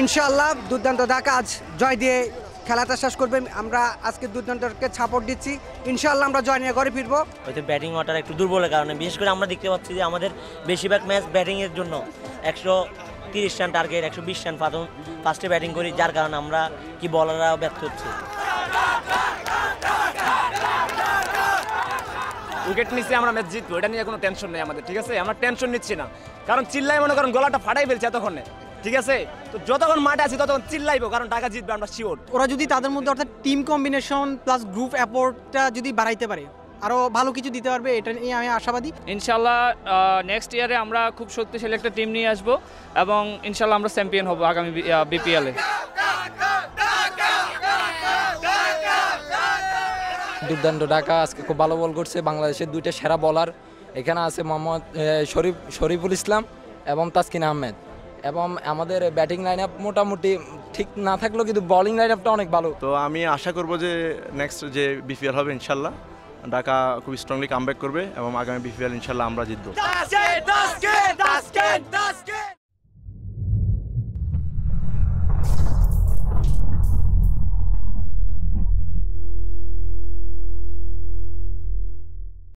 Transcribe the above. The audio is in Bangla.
ইনশাআল্লাহ দুর্দান্ত ঢাকা আজ জয় দিয়ে খেলাটা শেষ করবে আমরা আজকে দুর্দান্তকে সাপোর্ট দিচ্ছি। ইনশাআল্লাহ আমরা জয় নিয়ে ঘরে ফিরবো। হয়তো ব্যাটিং অর্ডার একটু দুর্বলের কারণে। বিশেষ করে আমরা দেখতে পাচ্ছি যে আমাদের বেশিরভাগ ম্যাচ ব্যাটিংয়ের জন্য একশো তিরিশ রান টার্গেট একশো বিশ রান ফাতুন ফার্স্টে ব্যাটিং করি যার কারণে আমরা কি বলাররাও ব্যর্থ হচ্ছে। উইকেট নিচে আমরা ম্যাচ জিতবো। এটা নিয়ে কোনো টেনশন নেই আমাদের ঠিক আছে? আমরা টেনশন নিচ্ছি না। কারণ চিল্লাই মনে করেন গলাটা ফাটাই ফেলছে এতক্ষণে। ঠিক আছে? তো যতক্ষণ মাঠে আছি ততক্ষণ চিল্লাইবো কারণ টাকা জিতবে আমরা শিওর ওরা যদি তাদের মধ্যে অর্থাৎ টিম কম্বিনেশন প্লাস গ্রুপ অ্যাপোর্টটা যদি বাড়াইতে পারে আরও ভালো কিছু দিতে পারবে এটা নিয়ে আমি আশাবাদী। ইনশাল্লাহ নেক্সট ইয়ারে আমরা খুব শক্তিশালী একটা টিম নিয়ে আসব এবং ইনশাল্লাহ আমরা চ্যাম্পিয়ন হব আগামী বিপিএলে দুর্দান্ত ঢাকা আজকে খুব ভালো বল করছে বাংলাদেশের দুইটা সেরা বলার এখানে আছে মোহাম্মদ শরীফ শরীফুল ইসলাম এবং তাসকিন আহমেদ। এবং আমাদের ব্যাটিং লাইন আপ মোটামুটি ঠিক না থাকলেও কিন্তু বলিং লাইন আপটা অনেক ভালো। তো আমি আশা করব যে নেক্সট যে বিপিএল হবে ইনশাল্লাহ ঢাকা খুব স্ট্রংলি কামব্যাক করবে এবং আগামী বিপিএল ইনশাল্লাহ আমরা জিতবো।